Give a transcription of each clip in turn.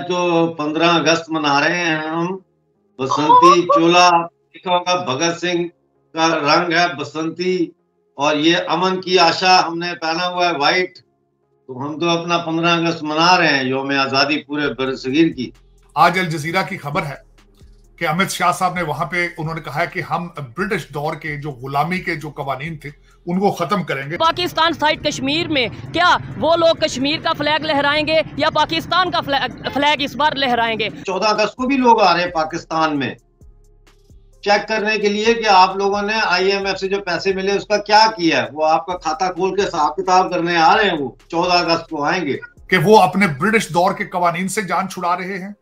जो पंद्रह अगस्त मना रहे हैं हम। बसंती चोला होगा भगत सिंह का रंग है बसंती, और ये अमन की आशा हमने पहना हुआ है वाइट तो हम तो अपना पंद्रह अगस्त मना रहे हैं, योम आज़ादी पूरे बरसगीर की। आज अल जजीरा की खबर है। कि अमित शाह साहब ने वहाँ पे उन्होंने कहा है कि हम ब्रिटिश दौर के जो गुलामी के जो कवानीन थे उनको खत्म करेंगे। पाकिस्तान साइड कश्मीर में क्या वो लोग कश्मीर का फ्लैग लहराएँगे या पाकिस्तान का फ्लैग, फ्लैग इस बार लहराएँगे? चौदह अगस्त को भी लोग आ रहे हैं पाकिस्तान में। चेक करने के लिए कि आप लोगों ने आईएमएफ से जो पैसे मिले उसका क्या किया है? वो आपका खाता खोल के हिसाब किताब करने आ रहे हैं वो। चौदह अगस्त को आएँगे। कि वो अपने ब्रिटिश दौर के कवानीन से जान छुड़ा रहे हैं।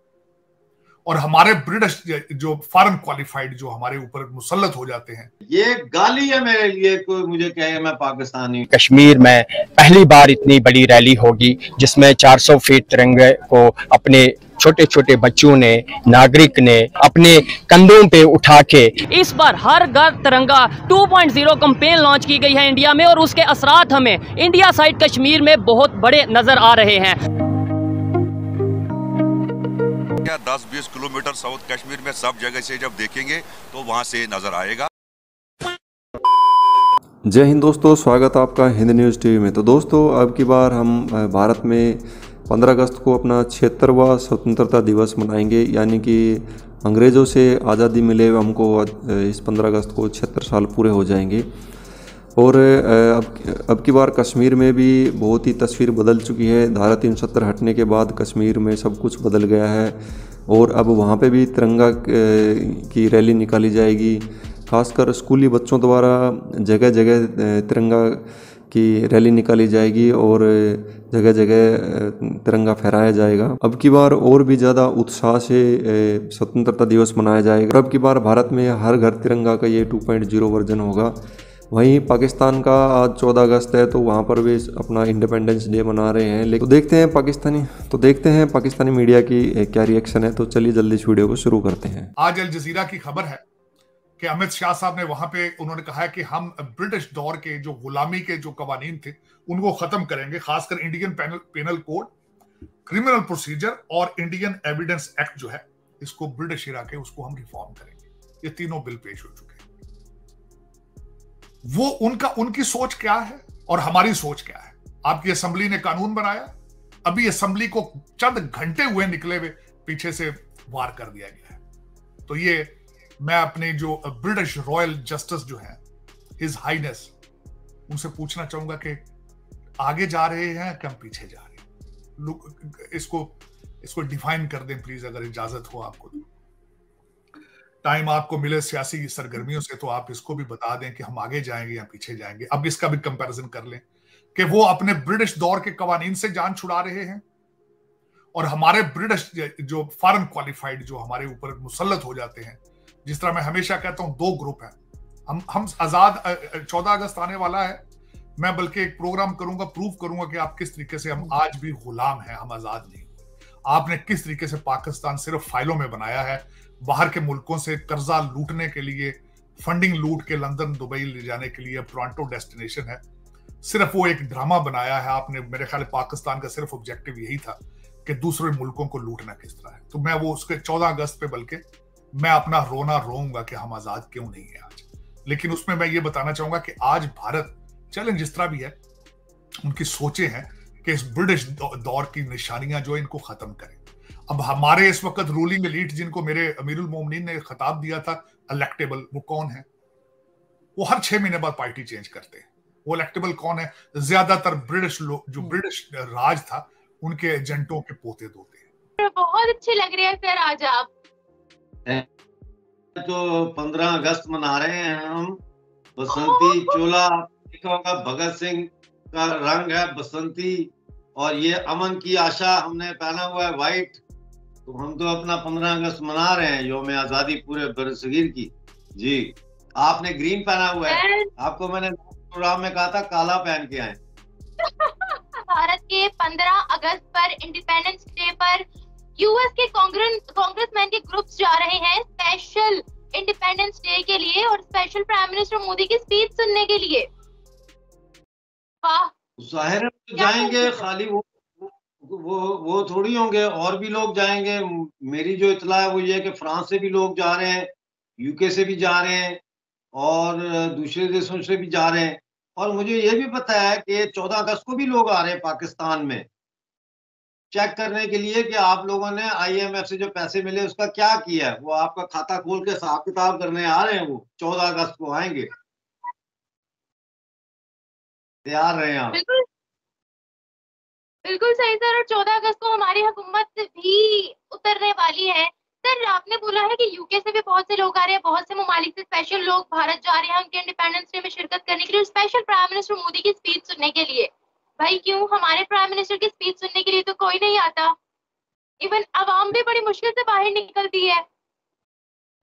और हमारे ब्रिटिश जो फॉरन क्वालिफाइड जो हमारे ऊपर मुसलत हो जाते हैं। ये गाली है मेरे लिए कोई मुझे कहे मैं पाकिस्तानी कश्मीर में पहली बार इतनी बड़ी रैली होगी जिसमें 400 फीट तिरंगे को अपने छोटे छोटे बच्चों ने नागरिक ने अपने कंधों पे उठा के इस बार हर घर तिरंगा 2.0 कंपेन लॉन्च की गई है इंडिया में और उसके असरात हमें इंडिया साइड कश्मीर में बहुत बड़े नज़र आ रहे हैं। क्या 10-20 किलोमीटर साउथ कश्मीर में सब जगह से जब देखेंगे तो वहाँ से नज़र आएगा। जय हिंद दोस्तों, स्वागत आपका हिंद न्यूज़ टीवी में। तो दोस्तों, अब की बार हम भारत में 15 अगस्त को अपना छिहत्तरवा स्वतंत्रता दिवस मनाएँगे। यानी कि अंग्रेज़ों से आज़ादी मिले, हमको इस 15 अगस्त को छिहत्तर साल पूरे हो जाएँगे। और अब अब की बार कश्मीर में भी बहुत ही तस्वीर बदल चुकी है। धारा तीन सत्तर हटने के बाद कश्मीर में सब कुछ बदल गया है और अब वहाँ पे भी तिरंगा की रैली निकाली जाएगी। खासकर स्कूली बच्चों द्वारा जगह जगह तिरंगा की रैली निकाली जाएगी और जगह जगह तिरंगा फहराया जाएगा। अब की बार और भी ज़्यादा उत्साह से स्वतंत्रता दिवस मनाया जाएगा। अब की बार भारत में हर घर तिरंगा का ये 2.0 वर्जन होगा। वहीं पाकिस्तान का आज 14 अगस्त है तो वहाँ पर भी अपना इंडिपेंडेंस डे मना रहे हैं। लेकिन तो देखते हैं पाकिस्तानी तो देखते हैं पाकिस्तानी मीडिया की क्या रिएक्शन है। तो चलिए जल्दी इस वीडियो को शुरू करते हैं। आज अल जजीरा की खबर है कि अमित शाह साहब ने वहाँ पे उन्होंने कहा है कि हम ब्रिटिश दौर के जो गुलामी के जो कवानीन थे, उनको खत्म करेंगे, खासकर Indian penal penal code criminal procedure और इंडियन एविडेंस एक्ट जो है, इसको ब्रिटिश इरा के, उसको हम रिफॉर्म करेंगे। ये तीनों बिल पेश हो चुके हैं। वो उनका, उनकी सोच क्या है और हमारी सोच क्या है? आपकी असेंबली ने कानून बनाया, अभी असेंबली को चंद घंटे हुए निकले हुए, पीछे से वार कर दिया गया है। तो ये मैं अपने जो ब्रिटिश रॉयल जस्टिस जो है हिज हाईनेस उनसे पूछना चाहूँगा कि आगे जा रहे हैं कि हम पीछे जा रहे हैं? इसको इसको डिफाइन कर दें प्लीज़ अगर इजाज़त हो आपको टाइम आपको मिले सियासी सरगर्मियों से तो आप इसको भी बता दें कि हम आगे जाएँगे या पीछे जाएँगे। अब इसका भी कंपैरिजन कर लें कि वो अपने ब्रिटिश दौर के कवानीन से जान छुड़ा रहे हैं और हमारे ब्रिटिश जो फॉरन क्वालिफाइड जो हमारे ऊपर मुसलत हो जाते हैं, जिस तरह मैं हमेशा कहता हूँ, दो ग्रुप है। हम हम आज़ाद चौदह अगस्त आने वाला है। मैं बल्कि एक प्रोग्राम करूँगा प्रूव करूँगा कि आप किस तरीके से हम आज भी गुलाम हैं, हम आज़ाद नहीं आपने किस तरीके से पाकिस्तान सिर्फ़ फाइलों में बनाया है? बाहर के मुल्कों से कर्जा लूटने के लिए फंडिंग लूट के लंदन दुबई ले जाने के लिए टोरंटो डेस्टिनेशन है। सिर्फ़ वो एक ड्रामा बनाया है। आपने, मेरे ख्याल पाकिस्तान का सिर्फ़ ऑब्जेक्टिव यही था कि दूसरे मुल्कों को लूटना किस तरह है। तो मैं वो उसके चौदह अगस्त पे बल्कि मैं अपना रोना रोऊँगा कि हम आज़ाद क्यों नहीं है आज। लेकिन उसमें मैं ये बताना चाहूँगा कि आज भारत चैलेंज जिस तरह भी है, उनकी सोचे हैं कि इस ब्रिटिश दौर की निशानियाँ जो इनको खत्म करें। अब हमारे इस वक्त रूलिंग एलीट जिनको मेरे अमीरुल मोमिनीन ने खिताब दिया था इलेक्टेबल वो कौन है? वो हर छह महीने बाद पार्टी चेंज करते हैं। वो इलेक्टेबल कौन है? ज़्यादातर ब्रिटिश लोग जो ब्रिटिश राज था उनके एजेंटों के पोते दोते हैं। बहुत अच्छे लग रहे हैं सर आज आप। तो पंद्रह अगस्त मना रहे हैं हम। बसंती चोला भगत सिंह का रंग है बसंती। और ये अमन की आशा हमने पहना हुआ है व्हाइट तो हम तो अपना पंद्रह अगस्त मना रहे हैं योम आज़ादी पूरे बरसगीर की। जी आपने ग्रीन पहना हुआ है। आपको मैंने प्रोग्राम में कहा था काला पहन के आए। भारत के पंद्रह अगस्त पर इंडिपेंडेंस डे पर यूएस के कांग्रेस कांग्रेसमैन के ग्रुप्स जा रहे हैं स्पेशल इंडिपेंडेंस डे के लिए और स्पेशल प्राइम मिनिस्टर मोदी की स्पीच सुनने के लिए। ज़ाहिर जाएँगे खाली वो वो वो थोड़ी होंगे और भी लोग जाएँगे। मेरी जो इतला है वो ये है कि फ्रांस से भी लोग जा रहे हैं यूके से भी जा रहे हैं और दूसरे देशों से भी जा रहे हैं। और मुझे ये भी पता है कि चौदह अगस्त को भी लोग आ रहे हैं पाकिस्तान में। चेक करने के लिए कि आप लोगों ने आईएमएफ से जो पैसे मिले उसका क्या किया है? वो आपका खाता खोल के हिसाब किताब करने आ रहे हैं वो चौदह अगस्त को आएँगे। तैयार रहे आप। बिल्कुल। बिल्कुल सही सर। और चौदह अगस्त को हमारी हुकूमत भी उतरने वाली है। सर आपने बोला है कि यूके से भी बहुत से लोग आ रहे हैं बहुत से ममालिक से स्पेशल लोग भारत जा रहे हैं उनके इंडिपेंडेंस डे में शिरकत करने के लिए स्पेशल प्राइम मिनिस्टर मोदी की स्पीच सुनने के लिए। भाई क्यों? हमारे प्राइम मिनिस्टर की स्पीच सुनने के लिए तो कोई नहीं आता। इवन आवाम भी बड़ी मुश्किल से बाहर निकलती है।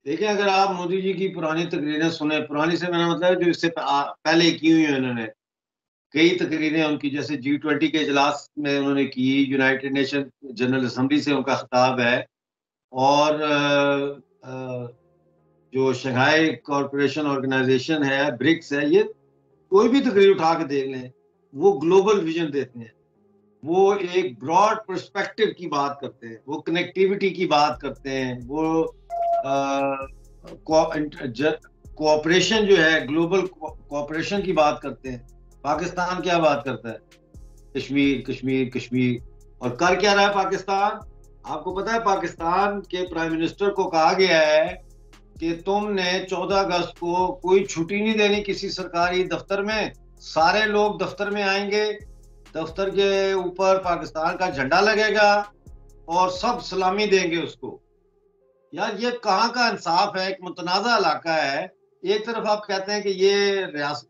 देखिए अगर आप मोदी जी की पुरानी तकरीरें सुने पुरानी से मैंने मतलब जो इससे पहले की हुई है उन्होंने कई तकरीरें उनकी, जैसे जी ट्वेंटी के इजलास में उन्होंने की यूनाइटेड नेशन जनरल असम्बली से उनका खिताब है, और जो शंघाई कॉरपोरेशन ऑर्गेनाइजेशन है, ब्रिक्स है, ये कोई भी तकरीर उठा के देख लें, वो ग्लोबल विजन देते हैं। वो एक ब्रॉड परस्पेक्टिव की बात करते हैं, वो कनेक्टिविटी की बात करते हैं, वो कोऑपरेशन जो है, ग्लोबल कोऑपरेशन की बात करते हैं। पाकिस्तान क्या बात करता है? कश्मीर कश्मीर कश्मीर। और कर क्या रहा है पाकिस्तान? आपको पता है पाकिस्तान के प्राइम मिनिस्टर को कहा गया है कि तुमने 14 अगस्त को कोई छुट्टी नहीं देनी किसी सरकारी दफ्तर में। सारे लोग दफ्तर में आएँगे। दफ्तर के ऊपर पाकिस्तान का झंडा लगेगा और सब सलामी देंगे उसको। यार, ये कहाँ का इंसाफ है? एक मुतनाज़ा इलाका है। एक तरफ़ आप कहते हैं कि ये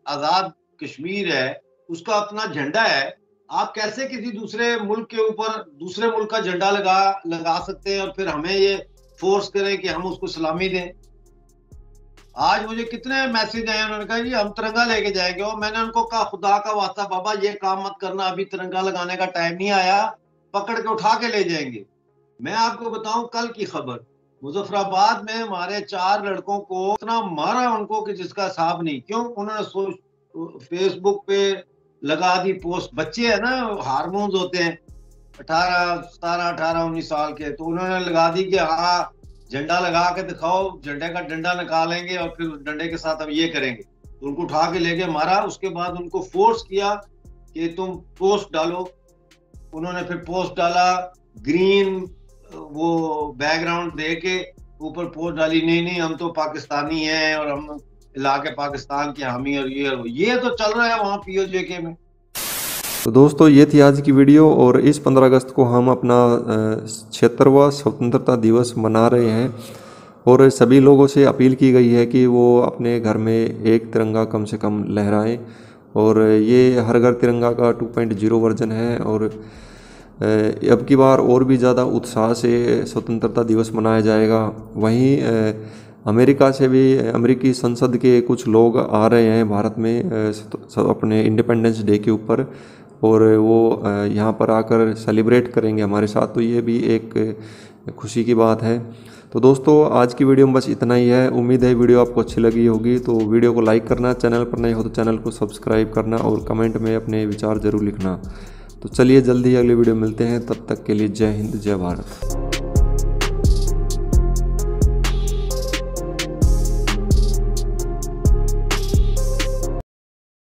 आज़ाद कश्मीर है, उसका अपना झंडा है। आप कैसे किसी दूसरे मुल्क के ऊपर, दूसरे मुल्क का झंडा लगा लगा सकते हैं और फिर हमें ये फोर्स करें कि हम उसको सलामी दें? आज मुझे कितने मैसेज आए उन्होंने कहा, जी, हम तिरंगा लेके जाएँगे। और मैंने उनको कहा, खुदा का वास्ता, बाबा, ये काम मत करना, अभी तिरंगा लगाने का टाइम नहीं आया, पकड़ के उठा के ले जाएँगे। मैं आपको बताऊँ, कल की खबर, मुजफ्फराबाद में हमारे चार लड़कों को इतना मारा उनको कि जिसका हिसाब नहीं। क्यों? उन्होंने फेसबुक पे लगा दी पोस्ट। बच्चे है ना हारमोन्स होते हैं। अठारह, सतारह, अठारह, उन्नीस साल के। तो उन्होंने लगा दी कि हाँ झंडा लगा के दिखाओ, झंडे का डंडा निकालेंगे और फिर डंडे के साथ हम ये करेंगे। तो उनको उठा के लेके मारा। उसके बाद उनको फोर्स किया कि तुम पोस्ट डालो। उन्होंने फिर पोस्ट डाला। ग्रीन वो बैकग्राउंड दे के ऊपर पोस्ट डाली। नहीं नहीं, हम तो पाकिस्तानी हैं और हम इलाके पाकिस्तान के हामी और ये और ये तो चल रहा है वहाँ पीओजे में। तो दोस्तों, ये थी आज की वीडियो और इस 15 अगस्त को हम अपना छिहत्तरवा स्वतंत्रता दिवस मना रहे हैं और सभी लोगों से अपील की गई है कि वो अपने घर में एक तिरंगा कम से कम लहराएँ और ये हर घर तिरंगा का 2.0 वर्जन है और अब की बार और भी ज़्यादा उत्साह से स्वतंत्रता दिवस मनाया जाएगा। वहीं अमेरिका से भी, अमेरिकी संसद के कुछ लोग आ रहे हैं भारत में अपने इंडिपेंडेंस डे के ऊपर। और वो यहाँ पर आकर सेलिब्रेट करेंगे हमारे साथ तो ये भी एक खुशी की बात है। तो दोस्तों, आज की वीडियो में बस इतना ही है। उम्मीद है वीडियो आपको अच्छी लगी होगी। तो वीडियो को लाइक करना, चैनल पर नहीं हो तो चैनल को सब्सक्राइब करना और कमेंट में अपने विचार ज़रूर लिखना। तो चलिए जल्दी अगली वीडियो मिलते हैं। तब तक के लिए जय हिंद, जय भारत।